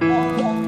Oh,